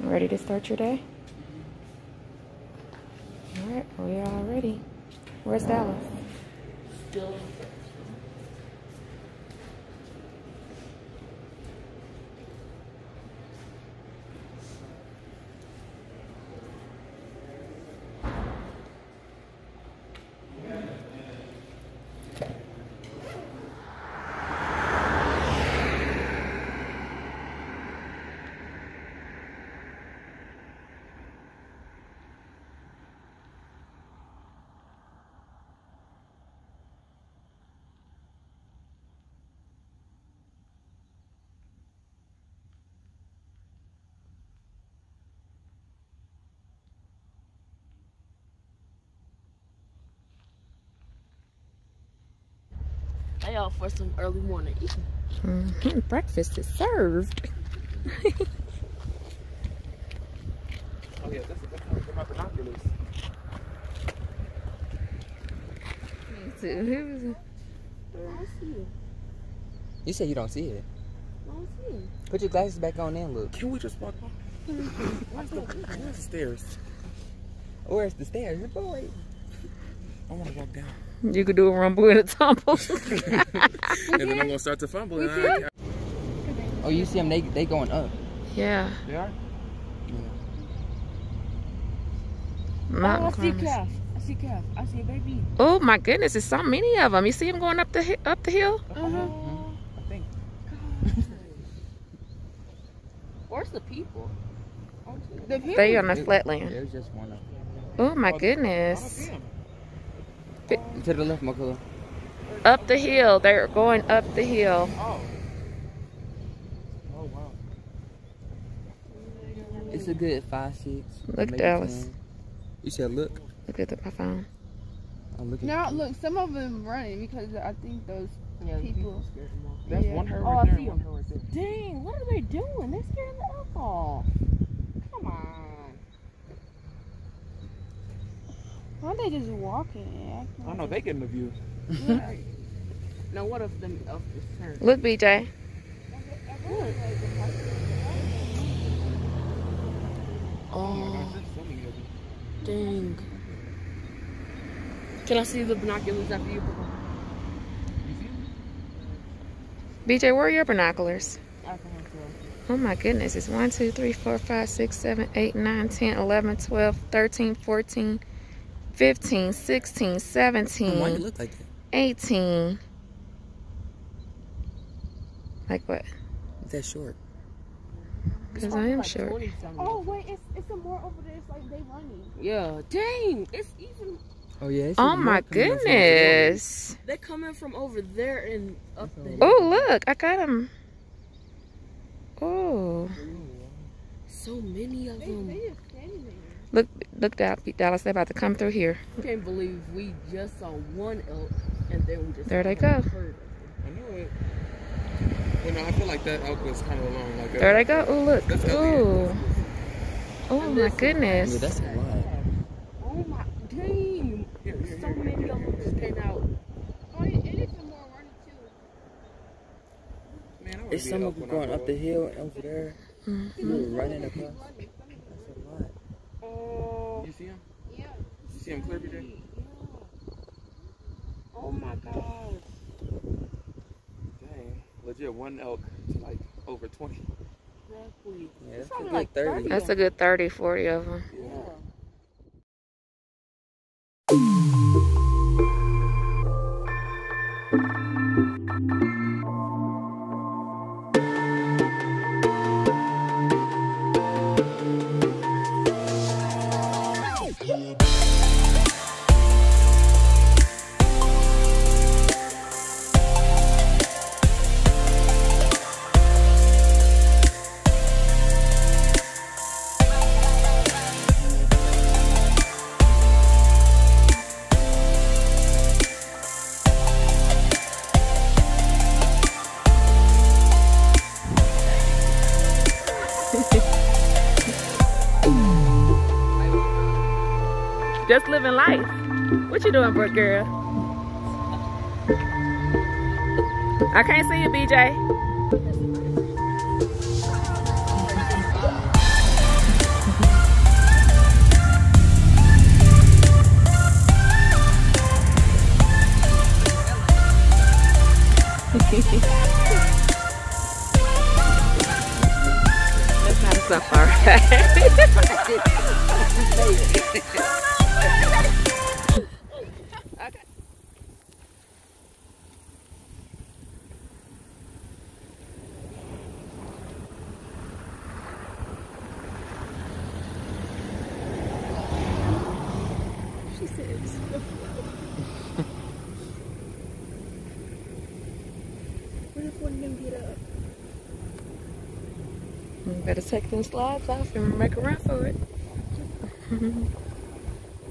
Ready to start your day? All right, we are ready. Where's Dallas? Still. They out for some early morning eating. Mhm, Breakfast is served. Oh yeah, that's, that's, that's my binoculars. I it. You said you don't see it. I don't see it. Put your glasses back on and look. Can we just walk off? Where's the, where's the stairs? Where's the stairs? Boy. I want to walk down. You could do a rumble and a tumble. and then I'm gonna start to fumble. And I, Oh, you see them? They they going up. yeah. they are. Mountain oh, I see calf. I see calf. I see a baby. Oh my goodness, there's so many of them. You see them going up the hi- up the hill? Uh-huh. I think. Where's the people? The people. They on the flatland. There's just one. Up. Oh my I don't goodness. See 'em. To the left, Makula. Up the hill. They're going up the hill. Oh. Oh wow. It's a good five, six. Look, maybe Dallas. You said look. Look at the, my phone. I'm looking. Now look, some of them running because I think those Yeah, the people. scared them. That's Yeah. one her Oh, I there. see and her right there. Dang, what are they doing? They're scaring the elk off. Come on. Why are they just walking? and acting I like know they getting the view. Now what if them elk just turn? Look, BJ. Oh Oh, gosh, there's so many of them. dang. Can I see the binoculars after you? Papa? You see 'em? BJ, where are your binoculars? I can have to. Oh my goodness, it's 1, 2, 3, 4, 5, 6, 7, 8, 9, 10, 11, 12, 13, 14, 15, 16, Why you 17, look like that? 18. Like what? That short. Because I am short. Oh wait, it's it's some more over there. It's like they running. Yeah, dang. It's even. Oh yeah. it's Oh my more coming up from the goodness. They're coming from over there and up there. Oh, look, I got them. Oh, So many of They them. They just standing there. look, look, Dal- Dallas, they're about to come through here. I can't believe we just saw one elk and then we just There they go. herd. I know it. You know, I feel like that elk was kind of alone. Like There uh, they go. Oh, look. That's Oh, Elliot. oh my Yeah, goodness. that's a lot. Oh my, dang. Here, here, So many of them just came out. Oh, it, it is some more running too. Man, I wanna some of them going up the hill over there. Mm-hmm. You were running across. That's a lot. Oh, You see him? Yeah. You see him clear every day? oh my gosh. Dang. Legit, one elk to like over 20. Exactly. Yeah, that's a good like 30. 30. That's a good 30, 40 of them. Yeah. Just What you doing, Brooke girl? I can't see you, BJ. That's not a safari. okay. She says. what if one of them get up? You better take them slides off and make a run for it.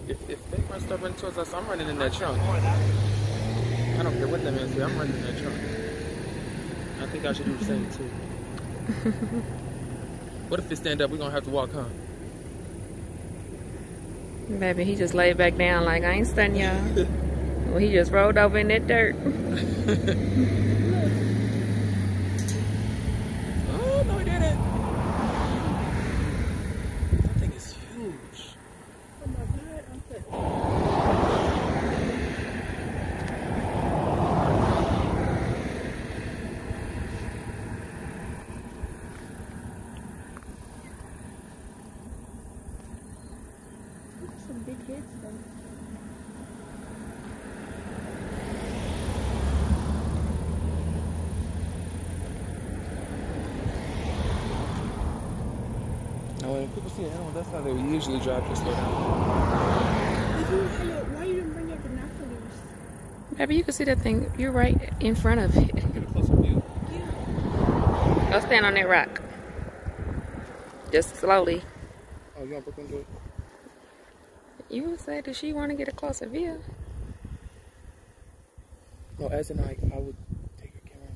If, if they run start running towards us, I'm running in that trunk. I don't care what that man say. I'm running in that trunk. I think I should do the same too. what if they stand up? We're gonna have to walk, huh? Baby, he just laid back down like I ain't stunning y'all. well, he just rolled over in that dirt. Oh no, he didn't. That thing is huge. Oh my god, I'm so. Some big hits though. No, when people see an animal, that's how they usually drive to slow down. If you had your, why you didn't bring your binoculars? Baby, you can see that thing. You're right in front of it. Get a closer view. Go stand on that rock. Just slowly. Oh, you want Brooklyn to do it? You said that she want to get a closer view. No, as in like, I would take a camera.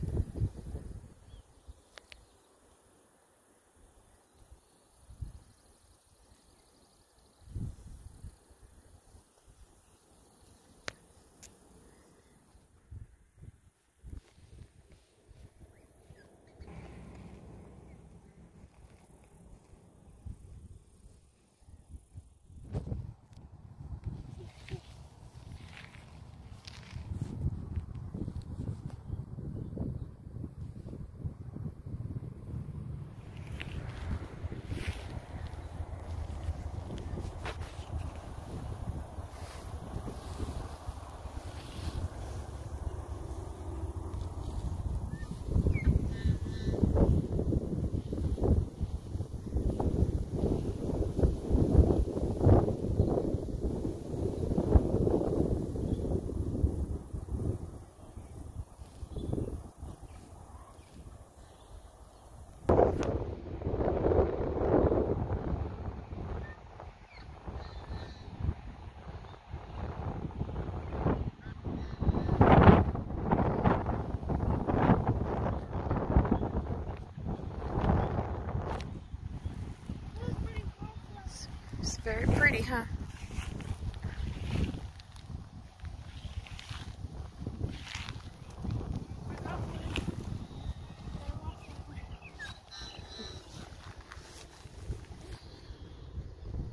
It's very pretty, huh?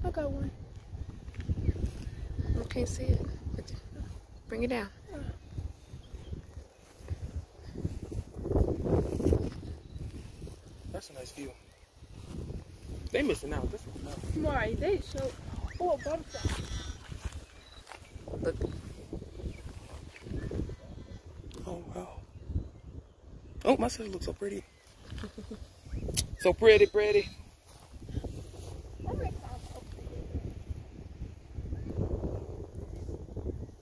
I got one. I can't see it. Bring it down. That's a nice view. They missing out. This is enough. Right, they show. Oh, a butterfly. Look. Oh wow. Oh, my sister looks so pretty. so pretty, pretty.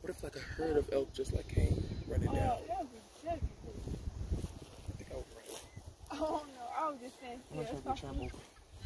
What if like a herd of elk just like came running Oh, down? that would be just cool. I think I would run. Oh no, I was just saying. I'm not still. trying to be trampled. I was saying still. Talking about it. Yeah,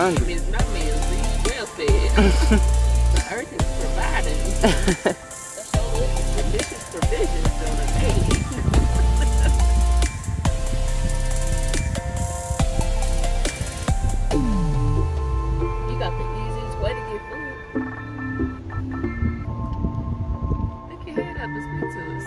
hungry. Miss my meals, he's well fed. the earth is providing. Delicious provisions on the day. You got the easiest way to get food. Pick your head up and speak to us.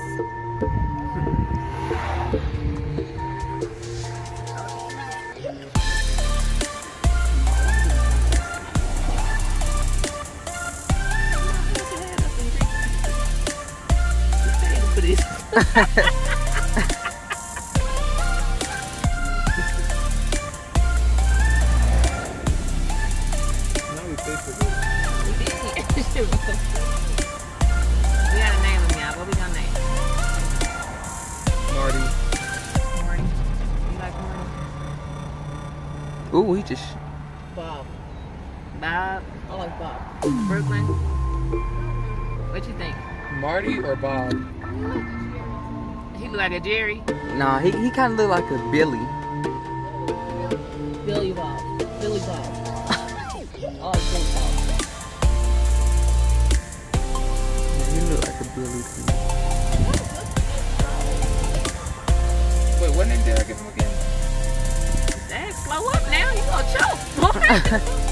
Now we pay for this. We did. we gotta name him, y'all. What we gonna name? Marty. Marty. You like Marty? Ooh, he just. Bob. Bob. I like Bob. Brooklyn. What you think? Marty or Bob? He look like a Jerry. Nah, he, he kind of look like a Billy. Billy Bob. Billy Bob. I like oh, Billy Bob. Yeah, he look like a Billy to. Wait, what name did I give him again? Dad, slow up now. You gonna choke.